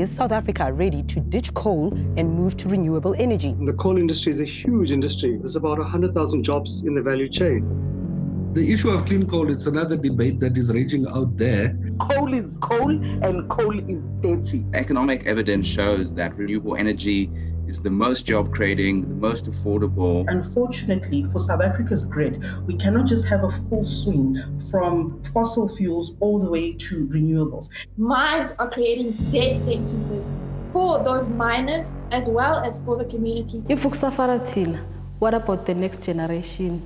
is South Africa ready to ditch coal and move to renewable energy? The coal industry is a huge industry. There's about 100,000 jobs in the value chain. The issue of clean coal is another debate that is raging out there. Coal is coal and coal is dirty. Economic evidence shows that renewable energy is the most job creating, the most affordable. Unfortunately, for South Africa's grid, we cannot just have a full swing from fossil fuels all the way to renewables. Mines are creating death sentences for those miners as well as for the communities. If what about the next generation?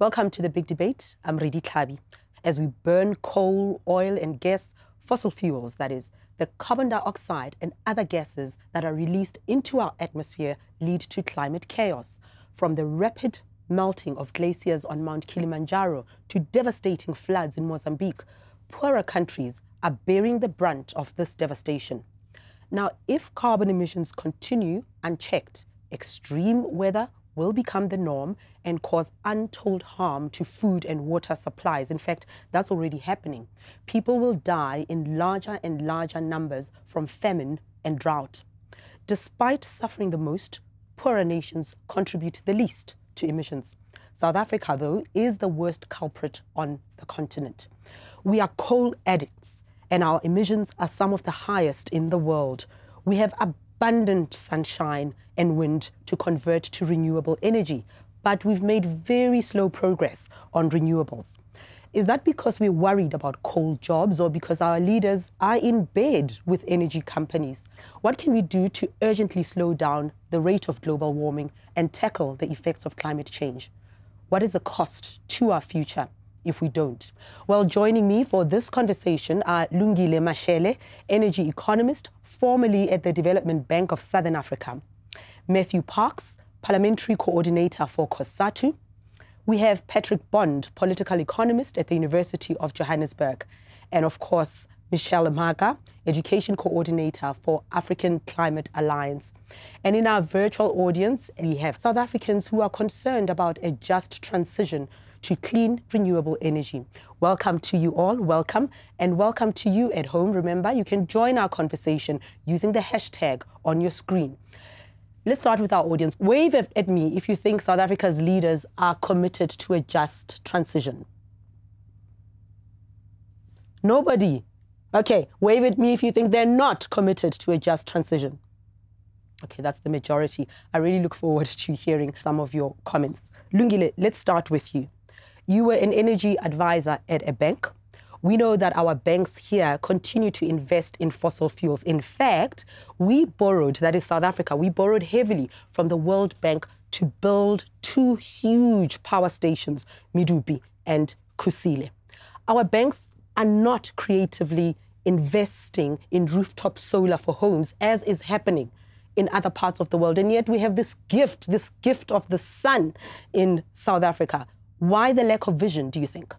Welcome to the big debate. I'm Redi Tlhabi. As we burn coal, oil, and gas, fossil fuels, that is, the carbon dioxide and other gases that are released into our atmosphere lead to climate chaos. From the rapid melting of glaciers on Mount Kilimanjaro to devastating floods in Mozambique, poorer countries are bearing the brunt of this devastation. Now, if carbon emissions continue unchecked, extreme weather will become the norm and cause untold harm to food and water supplies. In fact, that's already happening. People will die in larger and larger numbers from famine and drought. Despite suffering the most, poorer nations contribute the least to emissions. South Africa, though, is the worst culprit on the continent. We are coal addicts, and our emissions are some of the highest in the world. We have a abundant sunshine and wind to convert to renewable energy, but we've made very slow progress on renewables. Is that because we're worried about coal jobs or because our leaders are in bed with energy companies? What can we do to urgently slow down the rate of global warming and tackle the effects of climate change? What is the cost to our future? If we don't. Well, joining me for this conversation are Lungile Mashele, energy economist, formerly at the Development Bank of Southern Africa, Matthew Parks, parliamentary coordinator for COSATU. We have Patrick Bond, political economist at the University of Johannesburg, and of course, Michelle Maga, Education Coordinator for African Climate Alliance. And in our virtual audience, we have South Africans who are concerned about a just transition to clean, renewable energy. Welcome to you all, welcome, and welcome to you at home. Remember, you can join our conversation using the hashtag on your screen. Let's start with our audience. Wave at me if you think South Africa's leaders are committed to a just transition. Nobody. Okay, wave at me if you think they're not committed to a just transition. Okay, that's the majority. I really look forward to hearing some of your comments. Lungile, let's start with you. You were an energy advisor at a bank. We know that our banks here continue to invest in fossil fuels. In fact, we borrowed, that is South Africa, we borrowed heavily from the World Bank to build two huge power stations, Medupi and Kusile. Our banks are not creatively investing in rooftop solar for homes, as is happening in other parts of the world. And yet we have this gift, this gift of the sun in South Africa. Why the lack of vision, do you think?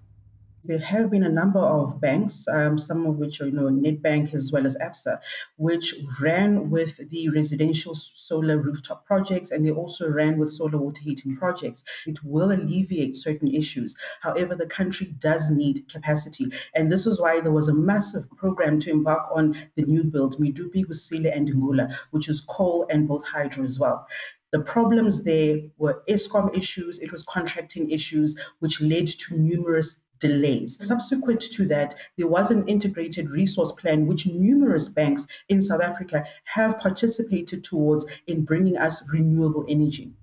There have been a number of banks, um, some of which are, you know, Nedbank as well as ABSA, which ran with the residential solar rooftop projects and they also ran with solar water heating projects. It will alleviate certain issues. However, the country does need capacity. And this is why there was a massive program to embark on the new build, Medupi, Kusile, and Ingula, which is coal and both hydro as well. The problems there were Eskom issues, it was contracting issues, which led to numerous delays. Mm-hmm. Subsequent to that, there was an integrated resource plan which numerous banks in South Africa have participated towards in bringing us renewable energy.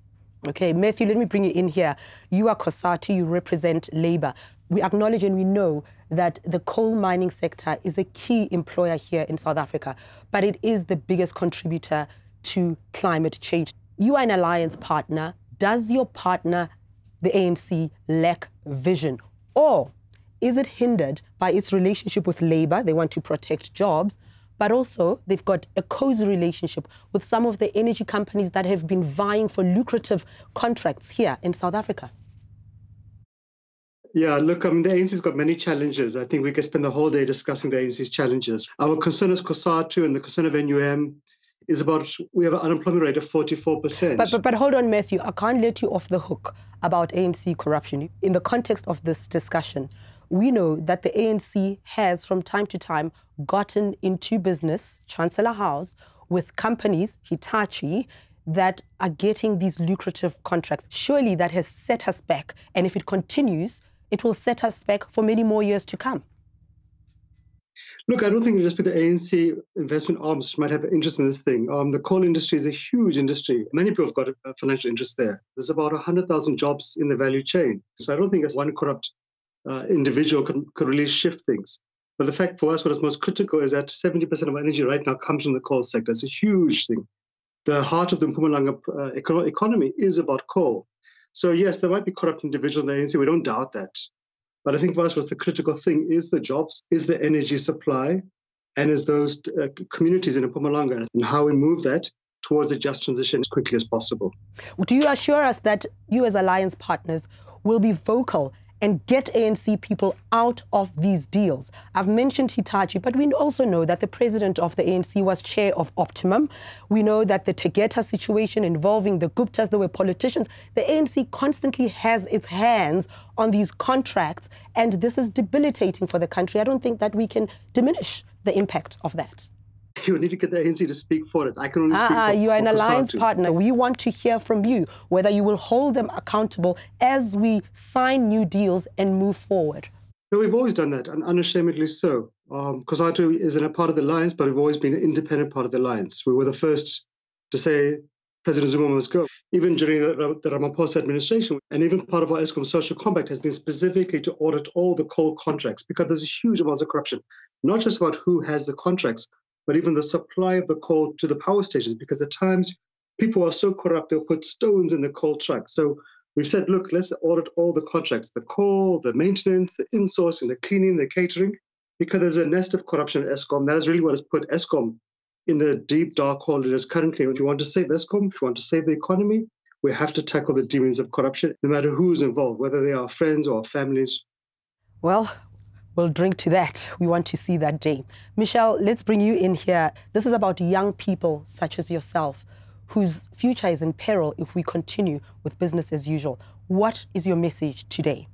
Okay, Matthew, let me bring you in here. You are COSATU, you represent labor. We acknowledge and we know that the coal mining sector is a key employer here in South Africa, but it is the biggest contributor to climate change you are an alliance partner. Does your partner, the ANC, lack vision? Or is it hindered by its relationship with labor? They want to protect jobs, but also they've got a cozy relationship with some of the energy companies that have been vying for lucrative contracts here in South Africa. Yeah, look, I mean, the ANC's got many challenges. I think we could spend the whole day discussing the ANC's challenges. Our concern is COSATU and the concern of NUM is about we have an unemployment rate of 44%. But, but, but hold on, Matthew, I can't let you off the hook about ANC corruption. In the context of this discussion, we know that the ANC has, from time to time, gotten into business, Chancellor House, with companies, Hitachi, that are getting these lucrative contracts. Surely that has set us back. And if it continues, it will set us back for many more years to come. Look, I don't think it'll just be the ANC investment arms which might have an interest in this thing. Um, the coal industry is a huge industry. Many people have got a financial interest there. There's about 100,000 jobs in the value chain. So I don't think one corrupt uh, individual could, could really shift things. But the fact for us, what is most critical is that 70% of energy right now comes from the coal sector. It's a huge thing. The heart of the Mpumalanga uh, economy is about coal. So yes, there might be corrupt individuals in the ANC. We don't doubt that. But I think for us, what's the critical thing is the jobs, is the energy supply, and is those uh, communities in Mpumalanga, and how we move that towards a just transition as quickly as possible. Do you assure us that you, as alliance partners, will be vocal and get ANC people out of these deals. I've mentioned Hitachi, but we also know that the president of the ANC was chair of Optimum. We know that the Tegeta situation involving the Guptas, there were politicians. The ANC constantly has its hands on these contracts, and this is debilitating for the country. I don't think that we can diminish the impact of that. You need to get the ANC to speak for it. I can only speak uh, for You are an alliance partner. We want to hear from you whether you will hold them accountable as we sign new deals and move forward. No, we've always done that, and unashamedly so. Um, COSATU isn't a part of the alliance, but we've always been an independent part of the alliance. We were the first to say President Zuma must go. Even during the, the Ramaphosa administration, and even part of our Eskom social compact has been specifically to audit all the coal contracts because there's a huge amount of corruption, not just about who has the contracts, but even the supply of the coal to the power stations, because at times people are so corrupt they'll put stones in the coal truck. So we said, look, let's audit all the contracts, the coal, the maintenance, the insourcing, the cleaning, the catering, because there's a nest of corruption at Eskom. That is really what has put Eskom in the deep dark hole it is currently. If you want to save Eskom, if you want to save the economy, we have to tackle the demons of corruption, no matter who's involved, whether they are friends or families. Well, We'll drink to that. We want to see that day. Michelle, let's bring you in here. This is about young people such as yourself whose future is in peril if we continue with business as usual. What is your message today?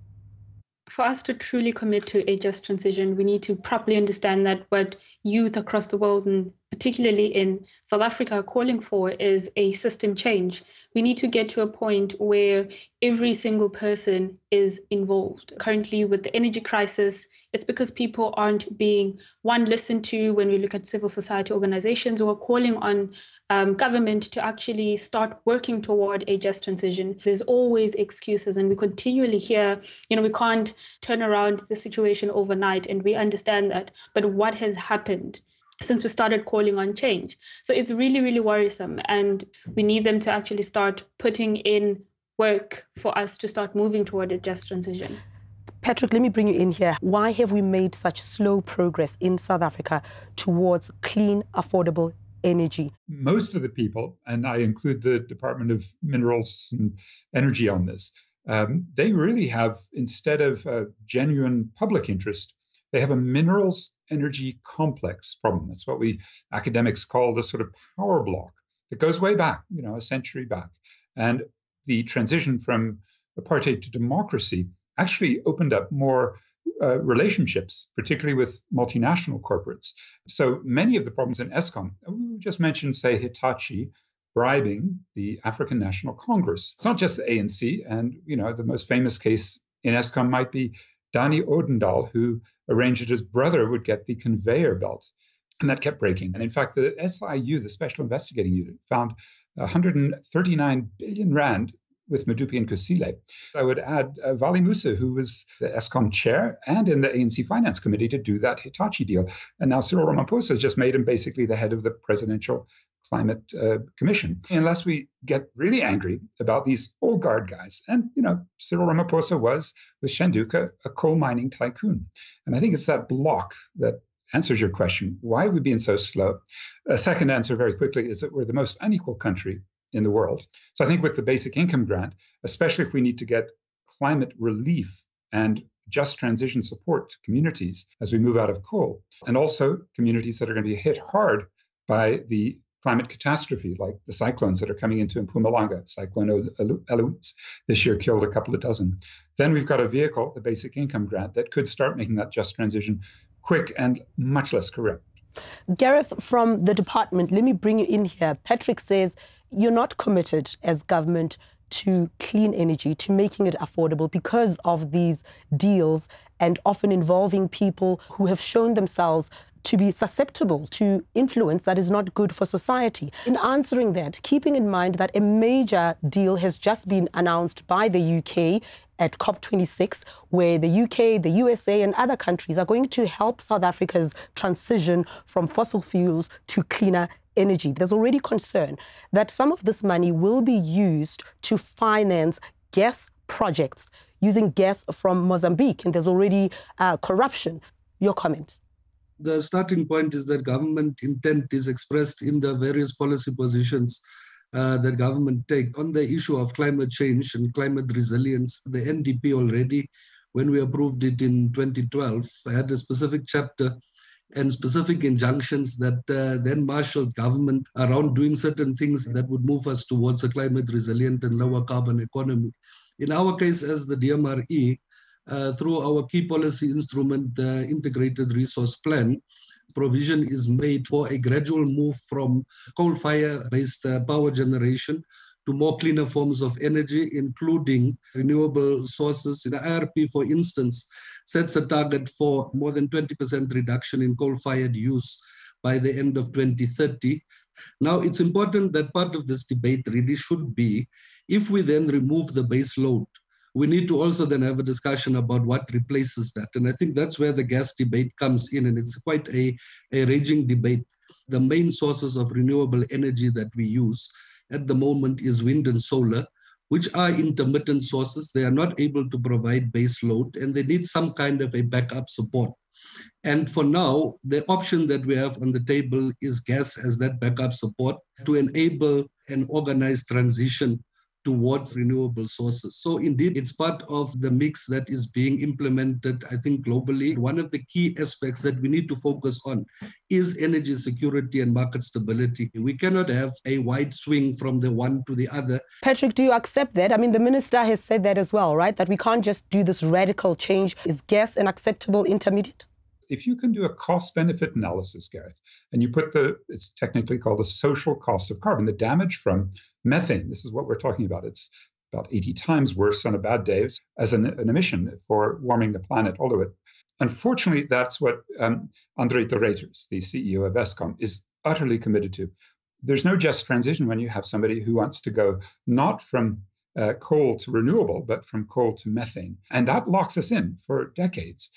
For us to truly commit to a just transition, we need to properly understand that what youth across the world and particularly in South Africa, calling for is a system change. We need to get to a point where every single person is involved. Currently, with the energy crisis, it's because people aren't being, one, listened to when we look at civil society organizations who are calling on um, government to actually start working toward a just transition. There's always excuses, and we continually hear, you know, we can't turn around the situation overnight, and we understand that. But what has happened? Since we started calling on change. So it's really, really worrisome. And we need them to actually start putting in work for us to start moving toward a just transition. Patrick, let me bring you in here. Why have we made such slow progress in South Africa towards clean, affordable energy? Most of the people, and I include the Department of Minerals and Energy on this, um, they really have, instead of a genuine public interest, they have a minerals energy complex problem. That's what we academics call the sort of power block that goes way back, you know, a century back. And the transition from apartheid to democracy actually opened up more uh, relationships, particularly with multinational corporates. So many of the problems in Eskom, we just mentioned, say, Hitachi bribing the African National Congress. It's not just the ANC, and you know, the most famous case in Eskom might be Danny Odendaal, who arranged that his brother would get the conveyor belt. And that kept breaking. And in fact, the SIU, the Special Investigating Unit, found 139 billion rand with Medupi and Kusile. I would add uh, Valli Moosa, who was the Eskom chair and in the ANC Finance Committee to do that Hitachi deal. And now Cyril Ramaphosa has just made him basically the head of the Presidential Climate uh, Commission. Unless we get really angry about these old guard guys. And, you know, Cyril Ramaphosa was, with Shanduka, a coal mining tycoon. And I think it's that block that answers your question. Why have we been so slow? A second answer, very quickly, is that we're the most unequal country in the world. So I think with the basic income grant, especially if we need to get climate relief and just transition support to communities as we move out of coal, and also communities that are going to be hit hard by the climate catastrophe, like the cyclones that are coming into Mpumalanga. Cyclone Eloise this year killed a couple of dozen. Then we've got a vehicle, the basic income grant, that could start making that just transition quick and much less corrupt. Gareth, from the department, let me bring you in here. Patrick says you're not committed as government to clean energy, to making it affordable because of these deals and often involving people who have shown themselves to be susceptible to influence that is not good for society. In answering that, keeping in mind that a major deal has just been announced by the UK at COP26, where the UK, the USA, and other countries are going to help South Africa's transition from fossil fuels to cleaner energy. There's already concern that some of this money will be used to finance gas projects using gas from Mozambique, and there's already uh, corruption. Your comment? The starting point is that government intent is expressed in the various policy positions uh, that government take on the issue of climate change and climate resilience. The NDP already, when we approved it in 2012, had a specific chapter and specific injunctions that uh, then marshaled government around doing certain things that would move us towards a climate resilient and lower carbon economy. In our case, as the DMRE, through our key policy instrument, the Integrated Resource Plan, provision is made for a gradual move from coal fire based uh, power generation to more cleaner forms of energy, including renewable sources. The IRP, for instance, sets a target for more than 20% reduction in coal-fired use by the end of 2030. Now, it's important that part of this debate really should be, if we then remove the base load, we need to also then have a discussion about what replaces that. And I think that's where the gas debate comes in, and it's quite a, a raging debate. The main sources of renewable energy that we use at the moment is wind and solar, which are intermittent sources. They are not able to provide base load and they need some kind of a backup support. And for now, the option that we have on the table is gas as that backup support to enable an organized transition towards renewable sources. So indeed, it's part of the mix that is being implemented, I think, globally. One of the key aspects that we need to focus on is energy security and market stability. We cannot have a wide swing from the one to the other. Patrick, do you accept that? I mean, the minister has said that as well, right? That we can't just do this radical change. Is gas an acceptable intermediate? If you can do a cost benefit analysis, Gareth, and you put the, it's technically called the social cost of carbon, the damage from methane, this is what we're talking about. It's about 80 times worse on a bad day as an, an emission for warming the planet, although it, unfortunately, that's what um, Andre de Ruyters, the CEO of Eskom, is utterly committed to. There's no just transition when you have somebody who wants to go not from uh, coal to renewable, but from coal to methane. And that locks us in for decades.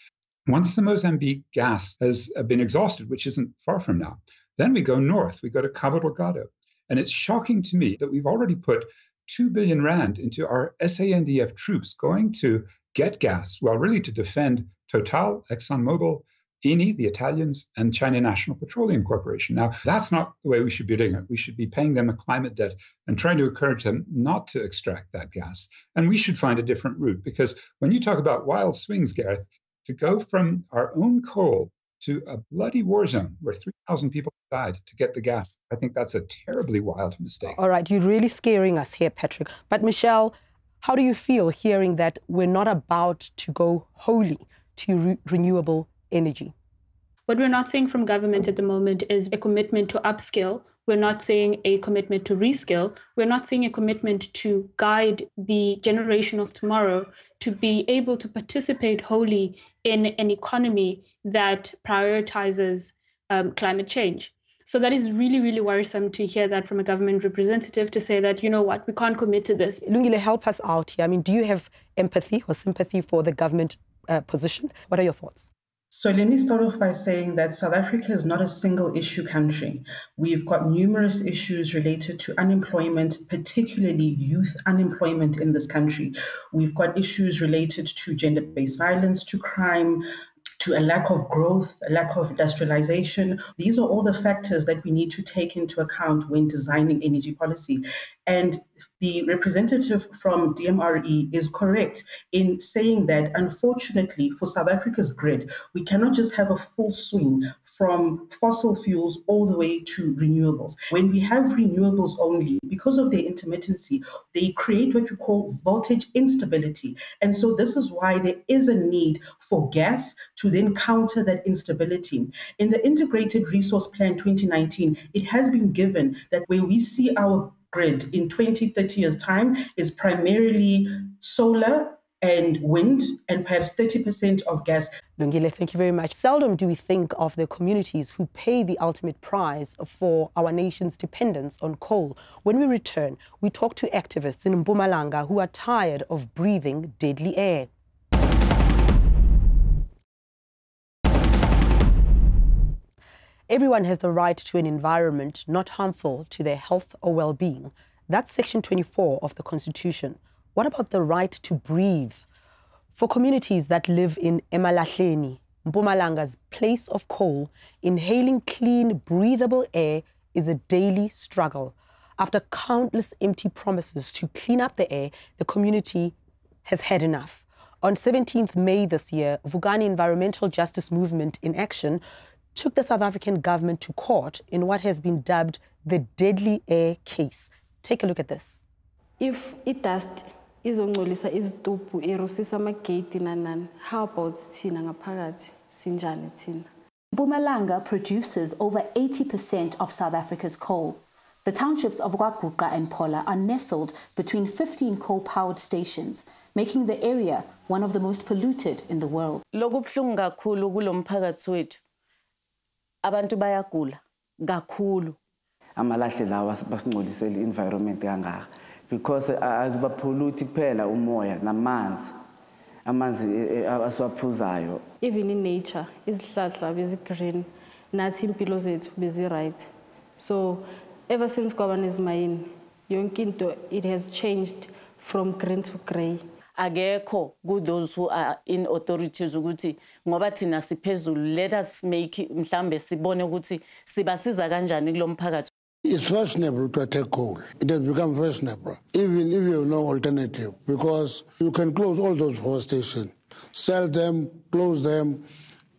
Once the Mozambique gas has been exhausted, which isn't far from now, then we go north, we go to Cabo Delgado. And it's shocking to me that we've already put 2 billion rand into our SANDF troops going to get gas, well, really to defend Total, ExxonMobil, Eni, the Italians, and China National Petroleum Corporation. Now, that's not the way we should be doing it. We should be paying them a climate debt and trying to encourage them not to extract that gas. And we should find a different route because when you talk about wild swings, Gareth, to go from our own coal to a bloody war zone where 3,000 people died to get the gas. I think that's a terribly wild mistake. All right, you're really scaring us here, Patrick. But Michelle, how do you feel hearing that we're not about to go wholly to re- renewable energy? What we're not seeing from government at the moment is a commitment to upskill. We're not seeing a commitment to reskill. We're not seeing a commitment to guide the generation of tomorrow to be able to participate wholly in an economy that prioritizes um, climate change. So that is really, really worrisome to hear that from a government representative to say that, you know what, we can't commit to this. Lungile, help us out here. I mean, do you have empathy or sympathy for the government uh, position? What are your thoughts? So let me start off by saying that South Africa is not a single issue country. We've got numerous issues related to unemployment, particularly youth unemployment in this country. We've got issues related to gender based violence, to crime, to a lack of growth, a lack of industrialization. These are all the factors that we need to take into account when designing energy policy. And the representative from DMRE is correct in saying that, unfortunately, for South Africa's grid, we cannot just have a full swing from fossil fuels all the way to renewables. When we have renewables only, because of their intermittency, they create what we call voltage instability. And so, this is why there is a need for gas to then counter that instability. In the Integrated Resource Plan 2019, it has been given that where we see our grid in 20, 30 years' time is primarily solar and wind and perhaps 30% of gas. Lungile, thank you very much. Seldom do we think of the communities who pay the ultimate price for our nation's dependence on coal. When we return, we talk to activists in Mpumalanga who are tired of breathing deadly air. Everyone has the right to an environment not harmful to their health or well being. That's Section 24 of the Constitution. What about the right to breathe? For communities that live in Emalahleni, Mpumalanga's place of coal, inhaling clean, breathable air is a daily struggle. After countless empty promises to clean up the air, the community has had enough. On 17th May this year, Vukani Environmental Justice Movement in Action took the South African government to court in what has been dubbed the deadly air case. Take a look at this. If it dust izongcolisa izitubhu irusisa amagate nanani how about thina ngaphakathi sinjani thina Mpumalanga produces over 80% of South Africa's coal. The townships of KwaGuqa and Phola are nestled between 15 coal-powered stations, making the area one of the most polluted in the world. Lokubhlungu kakhulu kulomphakathi wethu abantu bayagula kakhulu. Amalahle lawa basingcolisela i-environment kangaka because abapholuthi kuphela umoya namanzi. Amanzi asiwaphuzayo. Even in nature izihlahla bezi-green nathi impilo zethu bezi-right. So ever since kwaba nezimayini yonke into it has changed from green to grey. Akekho ku-those who are in authorities ukuthi ngoba thina siphezulu let us make mhlambe sibone ukuthi sibasiza kanjani kulo mphakathi It's fashionable to attack coal. It has become fashionable, even if you have no alternative, because you can close all those power stations, sell them, close them,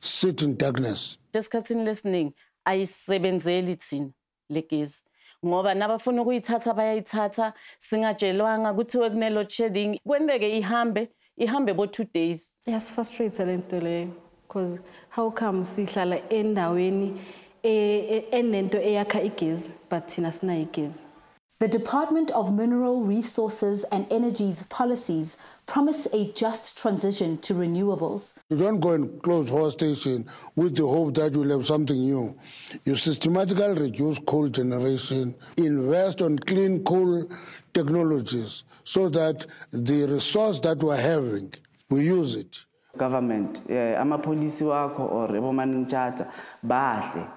sit in darkness. esikhathini lesiningi ayisebenzeli thina le gezi ngoba nabafuna ukuyithatha bayayithatha singatshelwanga kuthiwe kune-load shedding kwenteke ihambe ihambe bo-two days. Iyasifrustrate le nto leyo because how come sihlala endaweni enento eyakha igezi but thina sinayo igezi? The Department of Mineral Resources and Energy's policies promise a just transition to renewables. You don't go and close power station with the hope that you'll have something new. You systematically reduce coal generation, invest on clean coal technologies so that the resource that we're having, we use it. Government, eh, amapolisi wakho or ebomanintshata bahle,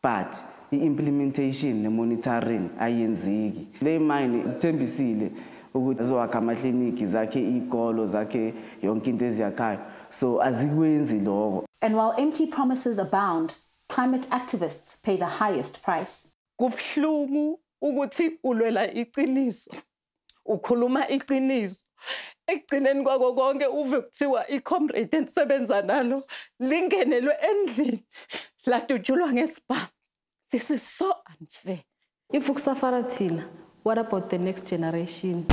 but i-implementation ne-monitoring ayenzeki. Le mine zithembisile ukuthi azowakha amakliniki zakhe iy'kolo zakhe yonke into eziyakhayo. So azikwenzi lokho. And while empty promises abound, climate activists pay the highest price. kubhlungu ukuthi ulwela iqiniso ukhuluma iqiniso. Ekugcineni kwako konke uve kuthiwa i-comrade enisebenza nalo lingenelwe endlini ladutshulwa ngesibhamu. This is so unfair if ukusafara thina what about the next generation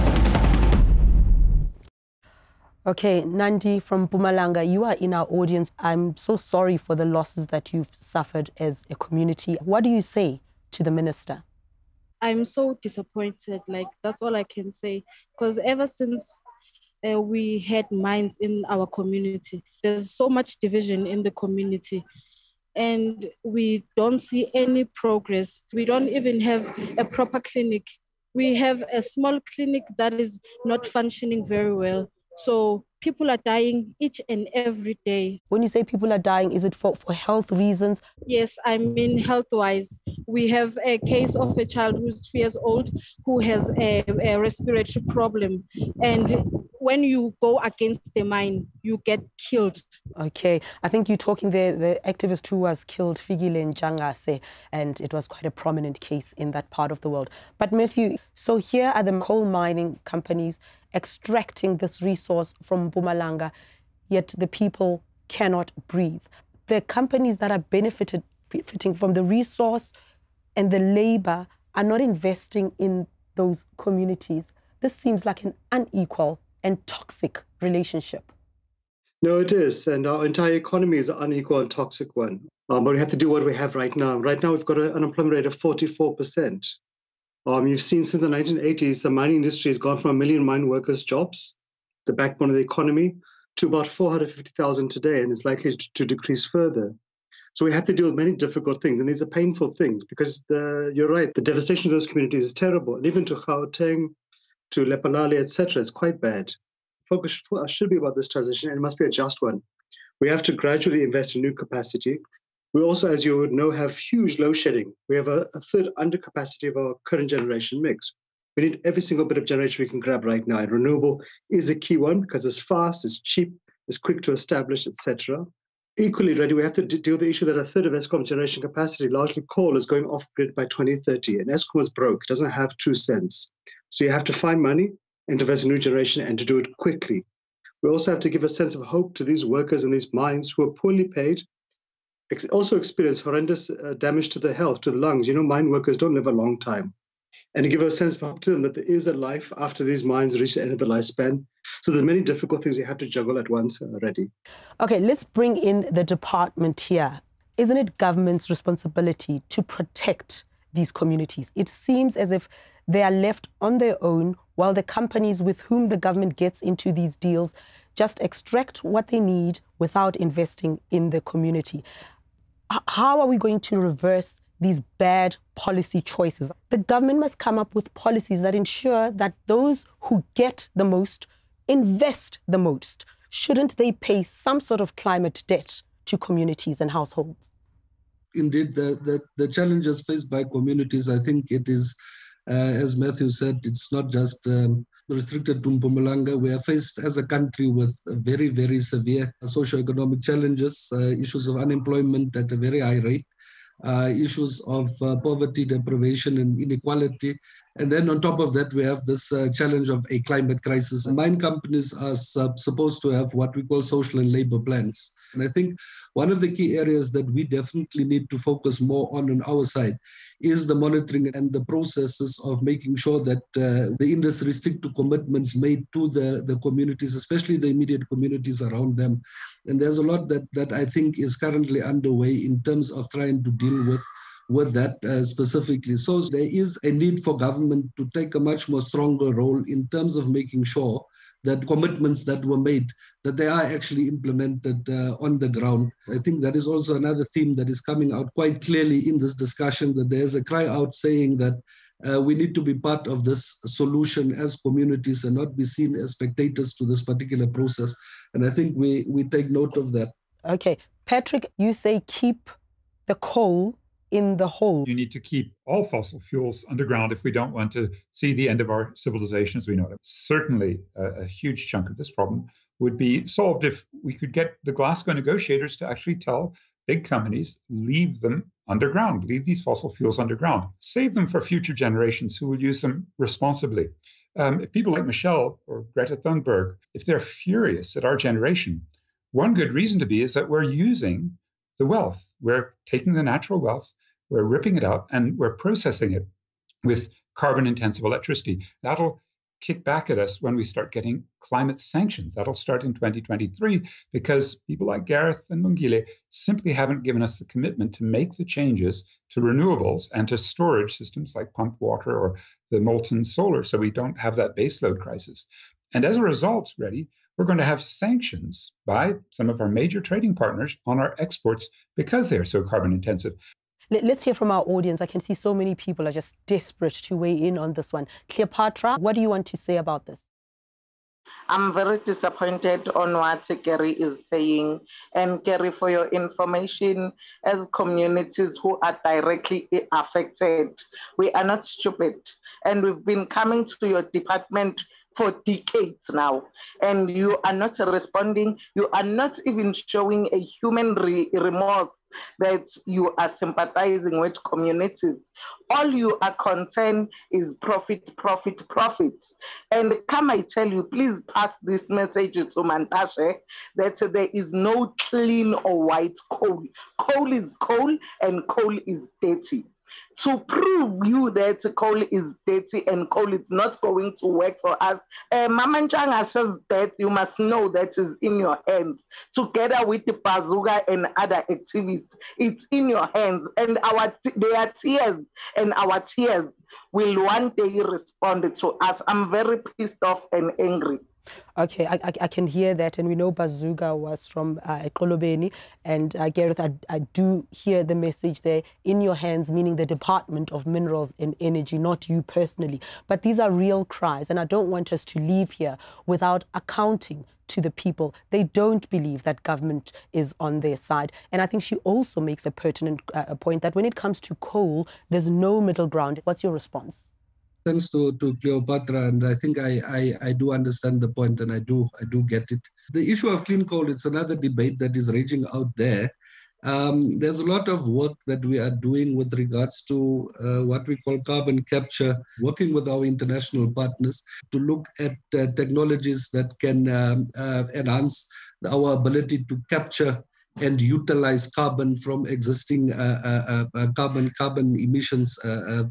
Okay, Nandi from Mpumalanga, you are in our audience. I'm so sorry for the losses that you've suffered as a community. What do you say to the minister? I'm so disappointed. Like, that's all I can say. Because ever since uh, we had mines in our community, there's so much division in the community. And we don't see any progress. We don't even have a proper clinic. We have a small clinic that is not functioning very well. So people are dying each and every day. When you say people are dying, is it for, for health reasons? Yes, I mean health wise. We have a case of a child who's three years old who has a, a respiratory problem. And when you go against the mine, you get killed. Okay, I think you're talking there, the activist who was killed, Fikile Ntshangase, and it was quite a prominent case in that part of the world. But Matthew, so here are the coal mining companies extracting this resource from Mpumalanga, yet the people cannot breathe. The companies that are benefited, benefiting from the resource and the labor are not investing in those communities. This seems like an unequal and toxic relationship. No, it is. And our entire economy is an unequal and toxic one. Um, but we have to do what we have right now. Right now, we've got an unemployment rate of 44%. Um, you've seen since the 1980s, the mining industry has gone from a million mine workers' jobs, the backbone of the economy, to about 450,000 today, and it's likely to, to, decrease further. So we have to deal with many difficult things, and these are painful things because the, you're right, the devastation of those communities is terrible. And even to Gauteng, to Lephalale, etc., it's quite bad. Focus uh, should be about this transition, and it must be a just one. We have to gradually invest in new capacity. We also, as you would know, have huge load shedding. We have a, a third undercapacity of our current generation mix. We need every single bit of generation we can grab right now. And renewable is a key one because it's fast, it's cheap, it's quick to establish, etc. Equally ready, we have to deal with the issue that a third of Eskom generation capacity, largely coal, is going off grid by 2030. And Eskom is broke, it doesn't have two cents. So you have to find money, and invest in a new generation, and to do it quickly. We also have to give a sense of hope to these workers in these mines who are poorly paid also experience horrendous uh, damage to the health, to the lungs. You know, mine workers don't live a long time. And to give a sense of hope to them that there is a life after these mines reach the end of the lifespan. So there's many difficult things you have to juggle at once already. Okay, let's bring in the department here. Isn't it government's responsibility to protect these communities? It seems as if they are left on their own while the companies with whom the government gets into these deals just extract what they need without investing in the community how are we going to reverse these bad policy choices? The government must come up with policies that ensure that those who get the most invest the most. Shouldn't they pay some sort of climate debt to communities and households? Indeed, the, the, the challenges faced by communities, I think it is, as Matthew said, it's not just um, restricted to Mpumalanga. We are faced as a country with very, very severe socio-economic challenges, uh, issues of unemployment at a very high rate, uh, issues of uh, poverty, deprivation, and inequality. And then on top of that, we have this uh, challenge of a climate crisis. Mine companies are supposed to have what we call social and labor plans. And I think one of the key areas that we definitely need to focus more on on our side is the monitoring and the processes of making sure that uh, the industry stick to commitments made to the, the communities, especially the immediate communities around them. And there's a lot that, that I think is currently underway in terms of trying to deal with with that uh, specifically. So there is a need for government to take a much more stronger role in terms of making sure that commitments that were made that they are actually implemented uh, on the ground. I think that is also another theme that is coming out quite clearly in this discussion that there's a cry out saying that uh, we need to be part of this solution as communities and not be seen as spectators to this particular process. And i think we we take note of that. Okay. Patrick you say keep the coal in the hole. You need to keep all fossil fuels underground if we don't want to see the end of our civilization as we know it. Certainly, a, a huge chunk of this problem would be solved if we could get the Glasgow negotiators to actually tell big companies leave them underground, leave these fossil fuels underground, save them for future generations who will use them responsibly. Um, if people like Michelle or Greta Thunberg, if they're furious at our generation, one good reason to be is that we're using the wealth. We're taking the natural wealth, we're ripping it out, and we're processing it with carbon intensive electricity. That'll kick back at us when we start getting climate sanctions. That'll start in 2023 because people like Gareth and Lungile simply haven't given us the commitment to make the changes to renewables and to storage systems like pumped water or the molten solar so we don't have that baseload crisis. And as a result, Redi, we're going to have sanctions by some of our major trading partners on our exports because they are so carbon intensive. Let's hear from our audience. I can see so many people are just desperate to weigh in on this one. Cleopatra, what do you want to say about this? I'm very disappointed on what Gary is saying. And Gary, for your information, as communities who are directly affected, we are not stupid. And we've been coming to your department for decades now, and you are not responding. You are not even showing a human re- remorse that you are sympathizing with communities. All you are concerned is profit, profit, profit. And come I tell you, please pass this message to Mantashe that there is no clean or white coal. Coal is coal and coal is dirty to prove you that coal is dirty and coal is not going to work for us. Uh, Mama Nchanga says that you must know that is in your hands. Together with the Bazooka and other activists, it's in your hands. And our their tears and our tears will one day respond to us. I'm very pissed off and angry. Okay, I, I, I, can hear that, and we know Bazooka was from uh, Xolobeni, and uh, Gareth, I, I do hear the message there in your hands, meaning the Department of Minerals and Energy, not you personally. But these are real cries, and I don't want us to leave here without accounting to the people. They don't believe that government is on their side. And I think she also makes a pertinent uh, point that when it comes to coal, there's no middle ground. What's your response? Thanks to, to Cleopatra, and I think I, I, I do understand the point and I do I do get it. The issue of clean coal, it's another debate that is raging out there. Um, there's a lot of work that we are doing with regards to uh, what we call carbon capture, working with our international partners to look at uh, technologies that can um, uh, enhance our ability to capture and utilize carbon from existing uh, uh, uh, carbon carbon emissions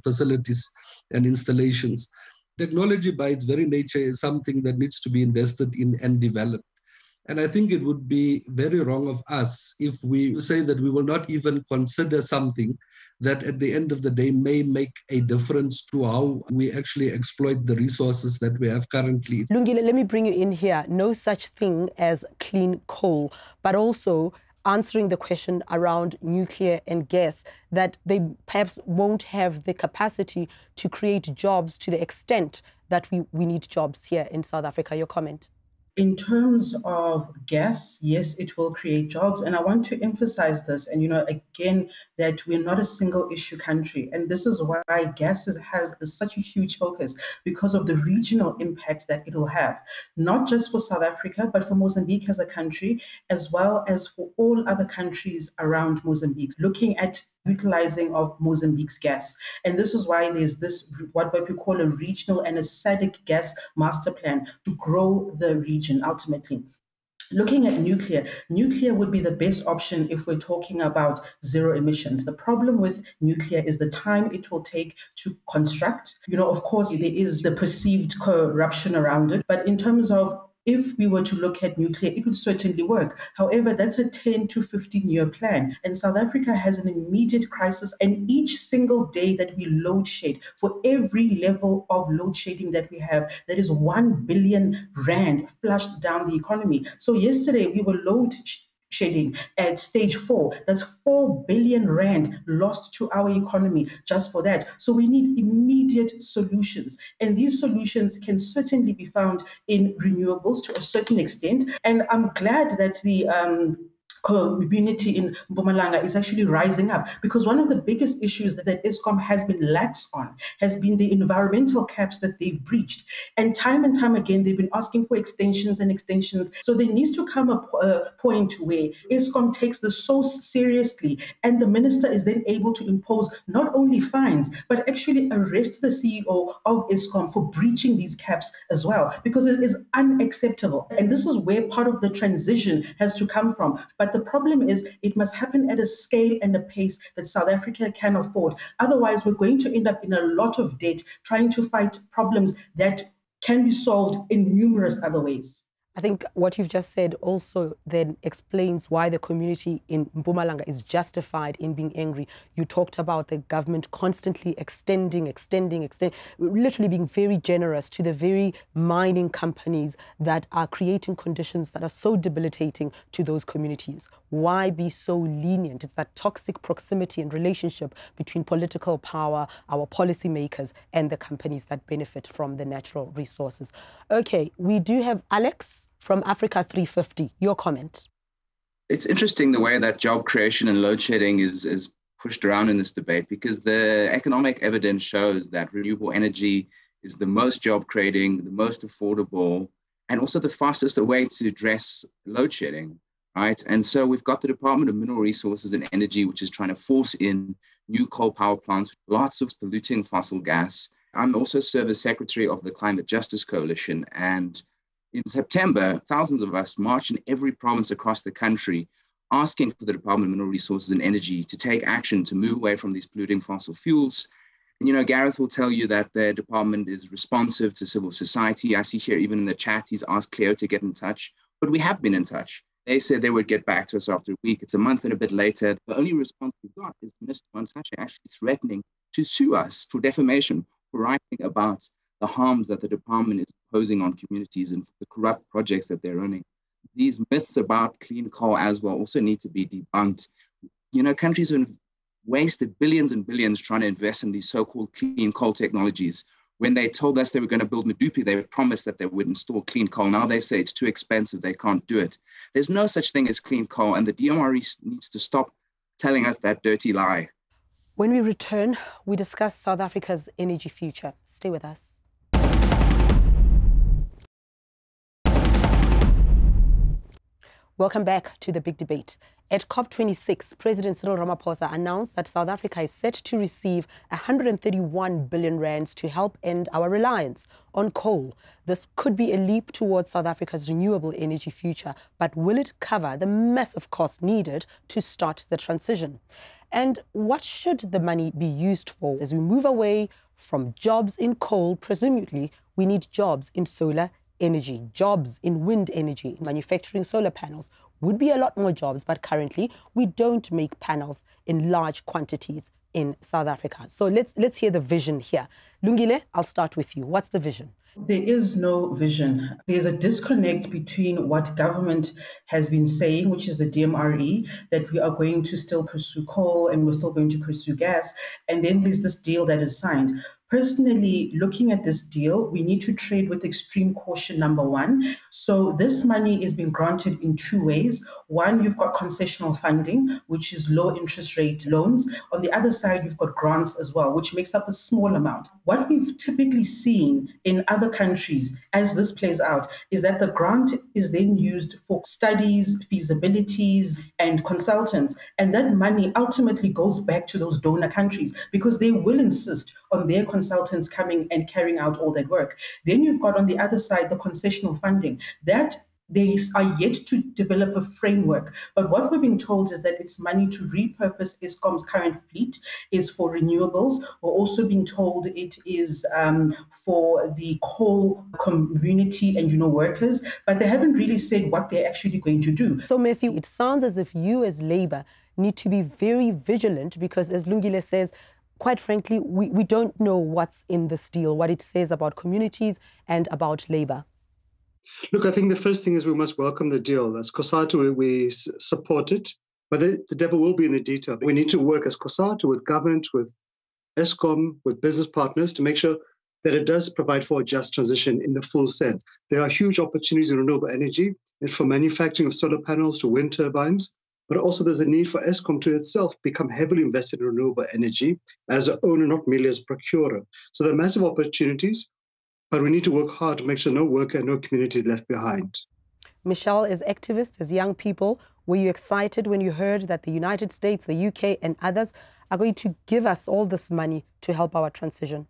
facilities and installations. Technology, by its very nature, is something that needs to be invested in and developed. And I think it would be very wrong of us if we say that we will not even consider something that at the end of the day may make a difference to how we actually exploit the resources that we have currently. Lungile, let me bring you in here. No such thing as clean coal, but also answering the question around nuclear and gas, that they perhaps won't have the capacity to create jobs to the extent that we, we need jobs here in South Africa. Your comment? In terms of gas, yes, it will create jobs. And I want to emphasize this. And, you know, again, that we're not a single issue country. And this is why gas is, has such a huge focus because of the regional impact that it will have, not just for South Africa, but for Mozambique as a country, as well as for all other countries around Mozambique. Looking at utilizing of Mozambique's gas. And this is why there's this, what we call a regional and a gas master plan to grow the region ultimately. Looking at nuclear, nuclear would be the best option if we're talking about zero emissions. The problem with nuclear is the time it will take to construct. You know, of course, there is the perceived corruption around it, but in terms of if we were to look at nuclear, it would certainly work. However, that's a 10 to 15 year plan. And South Africa has an immediate crisis. And each single day that we load shed, for every level of load shedding that we have, that is 1 billion rand flushed down the economy. So yesterday we were load shedding at stage four. That's 4 billion rand lost to our economy just for that. So we need immediate solutions. And these solutions can certainly be found in renewables to a certain extent. And I'm glad that the um, community in Mpumalanga is actually rising up because one of the biggest issues that, that has been lax on has been the environmental caps that they've breached. And time and time again, they've been asking for extensions and extensions. So there needs to come a, a uh, point where Eskom takes this so seriously and the minister is then able to impose not only fines, but actually arrest the CEO of Eskom for breaching these caps as well, because it is unacceptable. And this is where part of the transition has to come from. But but the problem is it must happen at a scale and a pace that South Africa can afford. Otherwise, we're going to end up in a lot of debt trying to fight problems that can be solved in numerous other ways. I think what you've just said also then explains why the community in Mpumalanga is justified in being angry. You talked about the government constantly extending, extending, extending, literally being very generous to the very mining companies that are creating conditions that are so debilitating to those communities. Why be so lenient? It's that toxic proximity and relationship between political power, our policymakers, and the companies that benefit from the natural resources. Okay, we do have Alex from Africa 350. Your comment. It's interesting the way that job creation and load shedding is, is pushed around in this debate because the economic evidence shows that renewable energy is the most job creating, the most affordable, and also the fastest way to address load shedding, right? And so we've got the Department of Mineral Resources and Energy, which is trying to force in new coal power plants, lots of polluting fossil gas. I'm also serve as secretary of the Climate Justice Coalition, and in September, thousands of us marched in every province across the country asking for the Department of Mineral Resources and Energy to take action to move away from these polluting fossil fuels. And, you know, Gareth will tell you that the department is responsive to civil society. I see here, even in the chat, he's asked Cleo to get in touch, but we have been in touch. They said they would get back to us after a week. It's a month and a bit later. The only response we've got is Minister Mantashe actually threatening to sue us for defamation for writing about the harms that the department is imposing on communities and the corrupt projects that they're running. These myths about clean coal as well also need to be debunked. You know, countries have wasted billions and billions trying to invest in these so-called clean coal technologies. When they told us they were going to build Medupi, they promised that they would install clean coal. Now they say it's too expensive, they can't do it. There's no such thing as clean coal, and the DMRE needs to stop telling us that dirty lie. When we return, we discuss South Africa's energy future. Stay with us. Welcome back to the big debate. At COP26, President Cyril Ramaphosa announced that South Africa is set to receive 131 billion rands to help end our reliance on coal. This could be a leap towards South Africa's renewable energy future, but will it cover the massive cost needed to start the transition? And what should the money be used for? As we move away from jobs in coal, presumably we need jobs in solar energy, jobs in wind energy, manufacturing solar panels would be a lot more jobs, but currently we don't make panels in large quantities in South Africa. So let's let's hear the vision here. Lungile, I'll start with you. What's the vision? There is no vision. There's a disconnect between what government has been saying, which is the DMRE, that we are going to still pursue coal and we're still going to pursue gas, and then there's this deal that is signed. Personally, looking at this deal, we need to trade with extreme caution, number one. So, this money is being granted in two ways. One, you've got concessional funding, which is low interest rate loans. On the other side, you've got grants as well, which makes up a small amount. What we've typically seen in other countries as this plays out is that the grant is then used for studies, feasibilities, and consultants. And that money ultimately goes back to those donor countries because they will insist on their consultants coming and carrying out all that work. Then you've got on the other side the concessional funding. That they are yet to develop a framework. But what we've been told is that it's money to repurpose Eskom's current fleet is for renewables. We're also being told it is um, for the coal community and you know workers, but they haven't really said what they're actually going to do. So Matthew, it sounds as if you as Labour need to be very vigilant because as Lungile says, quite frankly, we, we don't know what's in this deal, what it says about communities and about labor. Look, I think the first thing is we must welcome the deal. As COSATU, we support it, but the, the devil will be in the detail. We need to work as COSATU with government, with Eskom, with business partners to make sure that it does provide for a just transition in the full sense. There are huge opportunities in renewable energy and from manufacturing of solar panels to wind turbines but also there's a need for Eskom to itself become heavily invested in renewable energy as an owner, not merely as a procurer. So there are massive opportunities, but we need to work hard to make sure no worker, no community is left behind. Michelle, as activists, as young people, were you excited when you heard that the United States, the UK, and others are going to give us all this money to help our transition?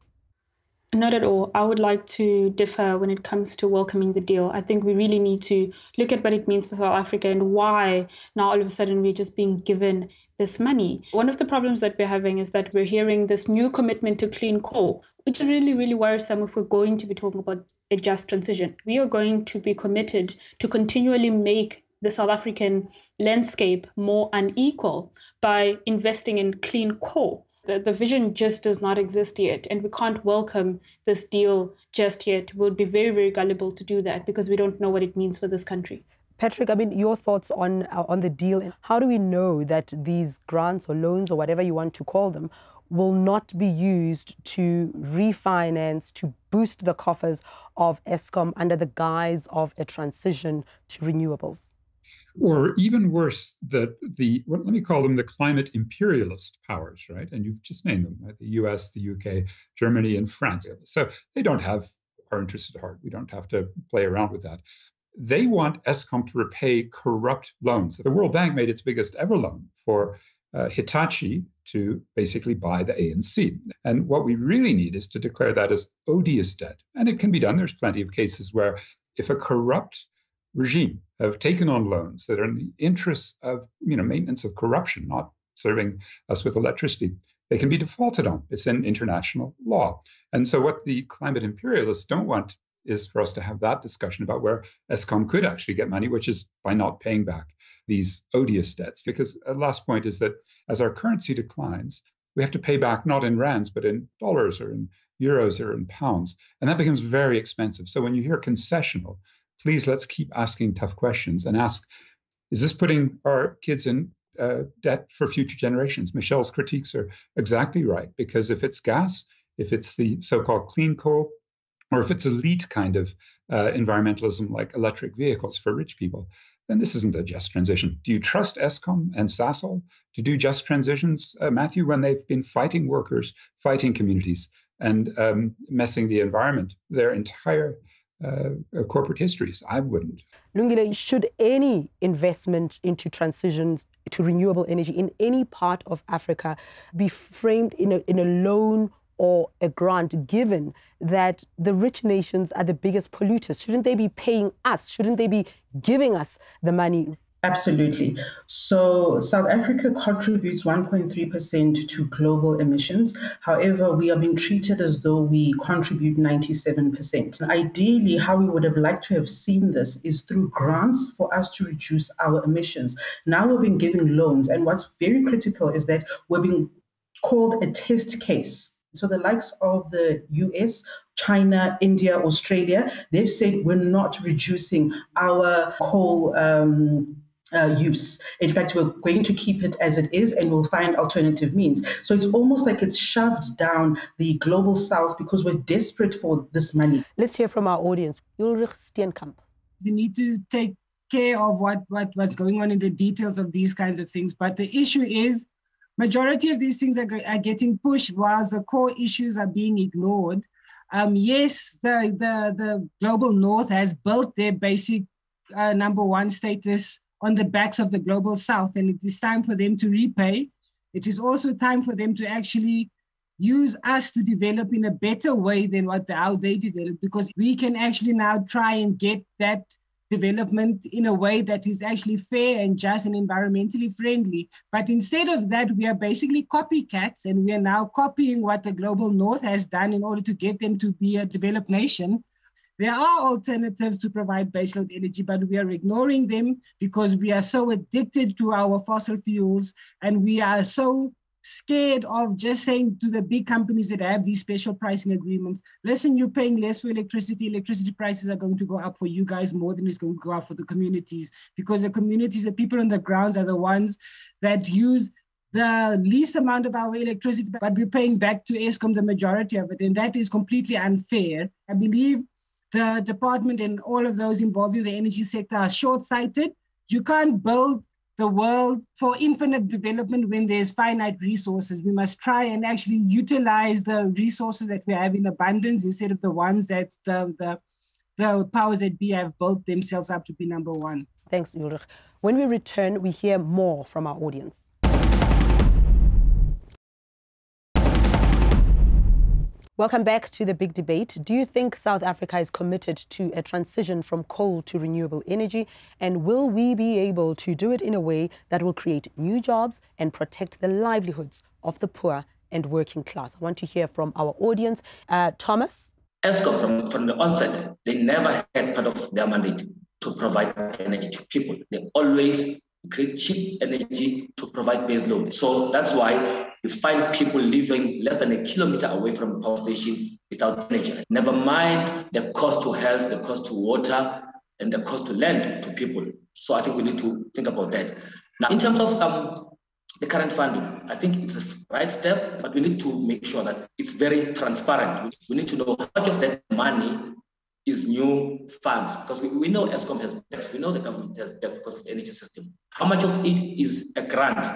Not at all. I would like to differ when it comes to welcoming the deal. I think we really need to look at what it means for South Africa and why now all of a sudden we're just being given this money. One of the problems that we're having is that we're hearing this new commitment to clean coal, which is really, really worrisome if we're going to be talking about a just transition. We are going to be committed to continually make the South African landscape more unequal by investing in clean coal the, the vision just does not exist yet, and we can't welcome this deal just yet. We'll be very, very gullible to do that because we don't know what it means for this country. Patrick, I mean, your thoughts on uh, on the deal. How do we know that these grants or loans or whatever you want to call them will not be used to refinance, to boost the coffers of Eskom under the guise of a transition to renewables? Or even worse, that the let me call them the climate imperialist powers, right? And you've just named them: right? the U.S., the U.K., Germany, and France. So they don't have our interests at heart. We don't have to play around with that. They want Eskom to repay corrupt loans. The World Bank made its biggest ever loan for uh, Hitachi to basically buy the ANC. And what we really need is to declare that as odious debt. And it can be done. There's plenty of cases where if a corrupt regime have taken on loans that are in the interests of you know maintenance of corruption, not serving us with electricity, they can be defaulted on. It's in international law. And so what the climate imperialists don't want is for us to have that discussion about where Eskom could actually get money, which is by not paying back these odious debts. Because a last point is that as our currency declines, we have to pay back not in rands, but in dollars or in euros or in pounds. And that becomes very expensive. So when you hear concessional, please let's keep asking tough questions and ask is this putting our kids in uh, debt for future generations? Michelle's critiques are exactly right, because if it's gas, if it's the so called clean coal, or if it's elite kind of uh, environmentalism like electric vehicles for rich people, then this isn't a just transition. Do you trust Eskom and Sasol to do just transitions, uh, Matthew, when they've been fighting workers, fighting communities, and um, messing the environment their entire uh, uh, corporate histories. I wouldn't. Lungile, should any investment into transitions to renewable energy in any part of Africa be framed in a, in a loan or a grant, given that the rich nations are the biggest polluters? Shouldn't they be paying us? Shouldn't they be giving us the money Absolutely. So South Africa contributes 1.3% to global emissions. However, we are being treated as though we contribute 97%. And ideally, how we would have liked to have seen this is through grants for us to reduce our emissions. Now we're being given loans. And what's very critical is that we're being called a test case. So the likes of the US, China, India, Australia, they've said we're not reducing our coal um, uh, use. In fact, we're going to keep it as it is and we'll find alternative means. So it's almost like it's shoved down the global south because we're desperate for this money. Let's hear from our audience. Ulrich Steenkamp. We need to take care of what, what what's going on in the details of these kinds of things. But the issue is majority of these things are, are getting pushed whilst the core issues are being ignored. Um, yes, the, the, the global north has built their basic uh, number one status on the backs of the global south. And it is time for them to repay. It is also time for them to actually use us to develop in a better way than what the, how they develop, because we can actually now try and get that development in a way that is actually fair and just and environmentally friendly. But instead of that, we are basically copycats and we are now copying what the global north has done in order to get them to be a developed nation. There are alternatives to provide baseload energy, but we are ignoring them because we are so addicted to our fossil fuels and we are so scared of just saying to the big companies that have these special pricing agreements, listen, you're paying less for electricity. Electricity prices are going to go up for you guys more than it's going to go up for the communities because the communities, the people on the grounds are the ones that use the least amount of our electricity, but we're paying back to Eskom the majority of it. And that is completely unfair. I believe the department and all of those involved in the energy sector are short-sighted. You can't build the world for infinite development when there's finite resources. We must try and actually utilize the resources that we have in abundance instead of the ones that the, the, the powers that be have built themselves up to be number one. Thanks, Ulrich. When we return, we hear more from our audience. Welcome back to the big debate. Do you think South Africa is committed to a transition from coal to renewable energy? And will we be able to do it in a way that will create new jobs and protect the livelihoods of the poor and working class? I want to hear from our audience. Uh, Thomas? Eskom, from, from the onset, they never had part of their mandate to provide energy to people. They always create cheap energy to provide base load. So that's why you find people living less than a kilometer away from the power station without energy. Never mind the cost to health, the cost to water, and the cost to land to people. So I think we need to think about that. Now, in terms of um, the current funding, I think it's a right step, but we need to make sure that it's very transparent. We need to know how much of that money is new funds because we, we know Eskom has debts, we know the government has debts because of the energy system. How much of it is a grant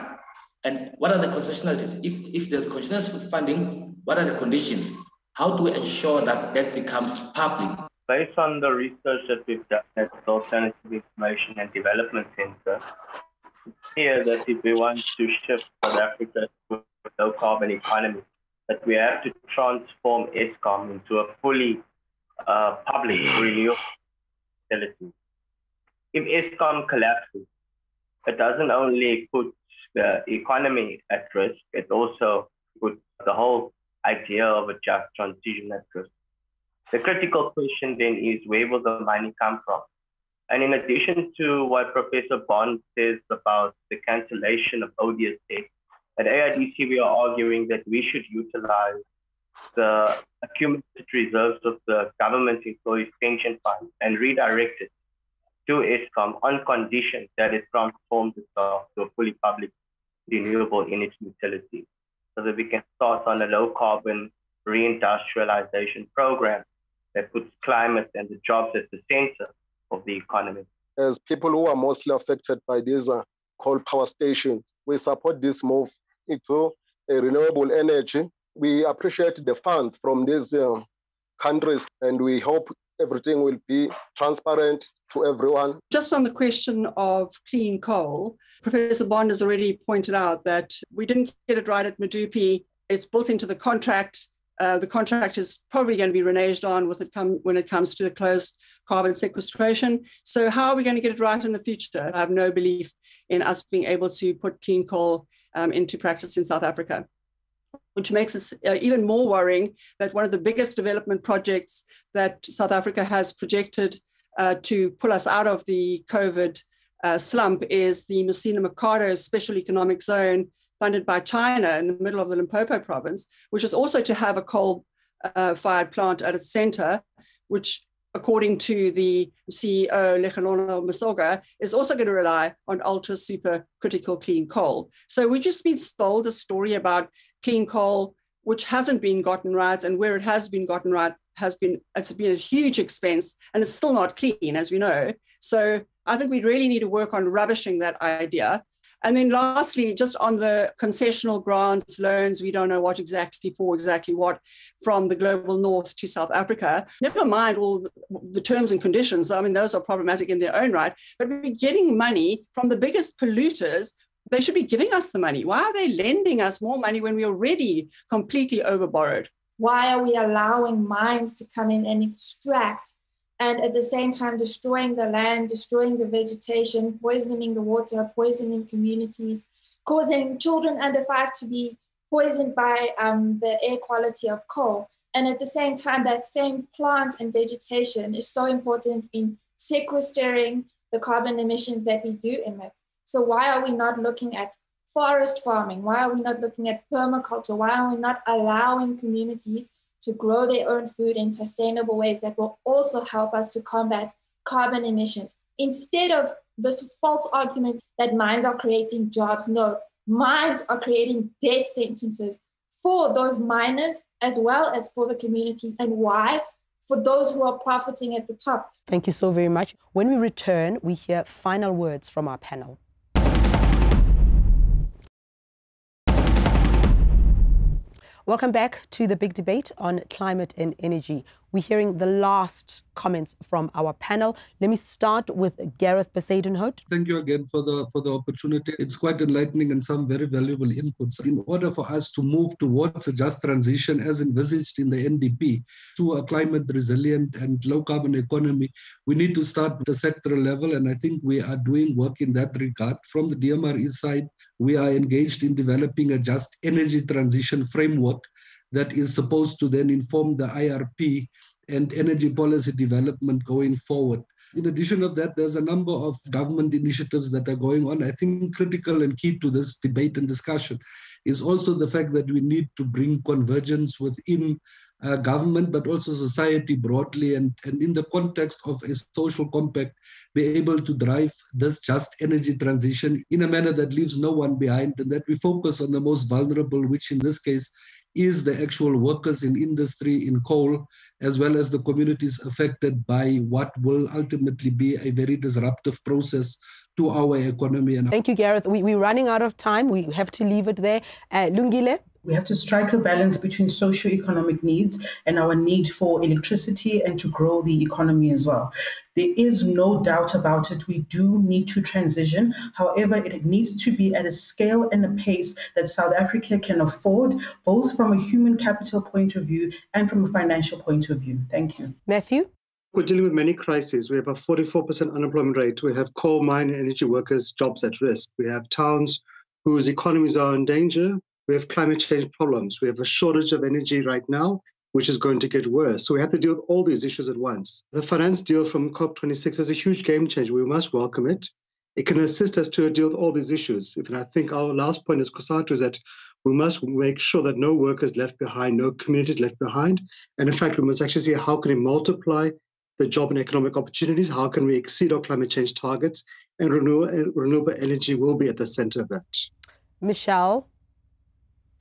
and what are the conditionalities? If, if there's conditional funding, what are the conditions? How do we ensure that that becomes public? Based on the research that we've done at the Alternative Information and Development Center, it's clear that if we want to shift South Africa to a low carbon economy, that we have to transform Eskom into a fully uh, public renewable utility. If Eskom collapses, it doesn't only put the economy at risk, it also puts the whole idea of a just transition at risk. The critical question then is where will the money come from? And in addition to what Professor Bond says about the cancellation of odious debt, at AIDC we are arguing that we should utilize the accumulated reserves of the government employees pension fund and redirect it to Eskom on condition that it transforms itself to a fully public renewable energy utility so that we can start on a low carbon reindustrialization program that puts climate and the jobs at the center of the economy. As people who are mostly affected by these uh, coal power stations, we support this move into a renewable energy. We appreciate the funds from these uh, countries and we hope everything will be transparent to everyone. Just on the question of clean coal, Professor Bond has already pointed out that we didn't get it right at Medupi. It's built into the contract. Uh, the contract is probably going to be reneged on with it come, when it comes to the closed carbon sequestration. So, how are we going to get it right in the future? I have no belief in us being able to put clean coal um, into practice in South Africa which makes it uh, even more worrying that one of the biggest development projects that South Africa has projected uh, to pull us out of the COVID uh, slump is the Musina Makhado Special Economic Zone funded by China in the middle of the Limpopo province, which is also to have a coal uh, fired plant at its center, which according to the CEO, Lehlogonolo Masoga, is also going to rely on ultra super critical clean coal. So we've just been sold a story about clean coal, which hasn't been gotten right, and where it has been gotten right has been it's been a huge expense, and it's still not clean, as we know. So I think we really need to work on rubbishing that idea. And then lastly, just on the concessional grants, loans, we don't know what exactly for exactly what from the global north to South Africa. Never mind all the terms and conditions. I mean, those are problematic in their own right, but we're getting money from the biggest polluters they should be giving us the money. Why are they lending us more money when we're already completely overborrowed? Why are we allowing mines to come in and extract and at the same time destroying the land, destroying the vegetation, poisoning the water, poisoning communities, causing children under five to be poisoned by um, the air quality of coal? And at the same time, that same plant and vegetation is so important in sequestering the carbon emissions that we do emit. So why are we not looking at forest farming? Why are we not looking at permaculture? Why are we not allowing communities to grow their own food in sustainable ways that will also help us to combat carbon emissions? Instead of this false argument that mines are creating jobs, no, mines are creating death sentences for those miners as well as for the communities. And why? For those who are profiting at the top. Thank you so very much. When we return, we hear final words from our panel. Welcome back to the big debate on climate and energy. We're hearing the last comments from our panel. Let me start with Gareth Bezuidenhout. Thank you again for the for the opportunity. It's quite enlightening and some very valuable inputs. In order for us to move towards a just transition as envisaged in the NDP to a climate resilient and low carbon economy, we need to start at the sectoral level. And I think we are doing work in that regard. From the DMRE side, we are engaged in developing a just energy transition framework that is supposed to then inform the IRP and energy policy development going forward. In addition of that, there's a number of government initiatives that are going on. I think critical and key to this debate and discussion is also the fact that we need to bring convergence within uh, government, but also society broadly, and, and in the context of a social compact, be able to drive this just energy transition in a manner that leaves no one behind, and that we focus on the most vulnerable, which in this case is the actual workers in industry in coal, as well as the communities affected by what will ultimately be a very disruptive process to our economy. And Thank you, Gareth. We, we're running out of time. We have to leave it there. Uh, Lungile? We have to strike a balance between socio-economic needs and our need for electricity and to grow the economy as well. There is no doubt about it. We do need to transition. However, it needs to be at a scale and a pace that South Africa can afford, both from a human capital point of view and from a financial point of view. Thank you. Matthew? We're dealing with many crises. We have a 44% unemployment rate. We have coal, mine, and energy workers' jobs at risk. We have towns whose economies are in danger. We have climate change problems. We have a shortage of energy right now, which is going to get worse. So we have to deal with all these issues at once. The finance deal from COP26 is a huge game changer. We must welcome it. It can assist us to deal with all these issues. And I think our last point as COSATU is that we must make sure that no workers left behind, no communities left behind. And in fact, we must actually see how can we multiply the job and economic opportunities, how can we exceed our climate change targets, and renewable energy will be at the center of that. Michelle,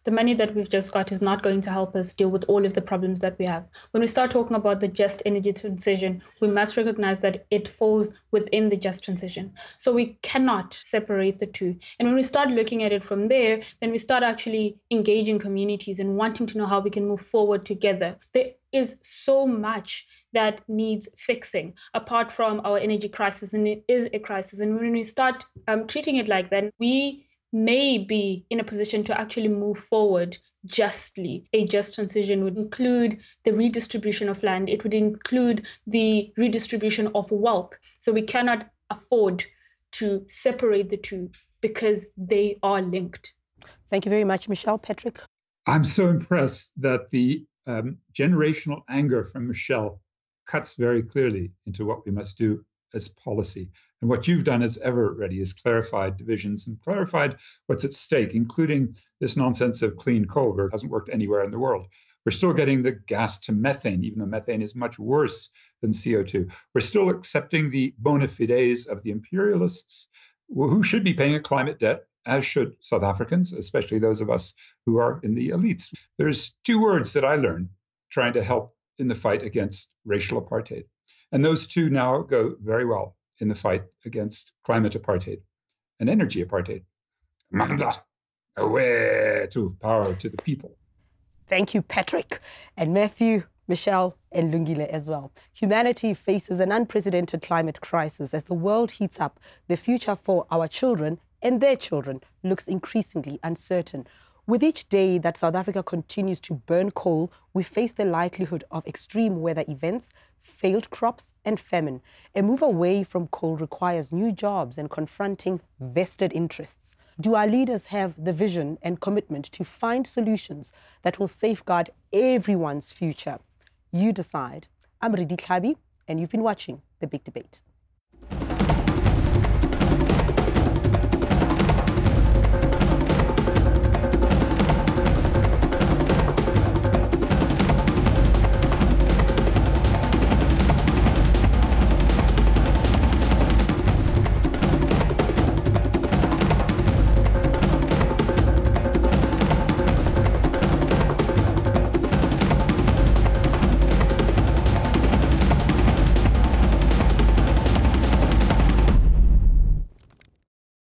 the money that we've just got is not going to help us deal with all of the problems that we have. When we start talking about the just energy transition, we must recognize that it falls within the just transition. So we cannot separate the two. And when we start looking at it from there, then we start actually engaging communities and wanting to know how we can move forward together. There is so much that needs fixing apart from our energy crisis, and it is a crisis. And when we start um, treating it like that, we may be in a position to actually move forward justly. A just transition would include the redistribution of land, it would include the redistribution of wealth. So we cannot afford to separate the two because they are linked. Thank you very much, Michelle. Patrick? I'm so impressed that the um, generational anger from Michelle cuts very clearly into what we must do as policy. And what you've done as ever Redi is clarified divisions and clarified what's at stake, including this nonsense of clean coal, it hasn't worked anywhere in the world. We're still getting the gas to methane, even though methane is much worse than CO2. We're still accepting the bona fides of the imperialists who should be paying a climate debt, as should South Africans, especially those of us who are in the elites. There's two words that I learned trying to help in the fight against racial apartheid. And those two now go very well in the fight against climate apartheid and energy apartheid. Manda, away to power to the people. Thank you, Patrick and Matthew, Michelle, and Lungile as well. Humanity faces an unprecedented climate crisis as the world heats up. The future for our children and their children looks increasingly uncertain. With each day that South Africa continues to burn coal, we face the likelihood of extreme weather events, failed crops, and famine. A move away from coal requires new jobs and confronting vested interests. Do our leaders have the vision and commitment to find solutions that will safeguard everyone's future? You decide. I'm Redi Tlhabi, and you've been watching The Big Debate.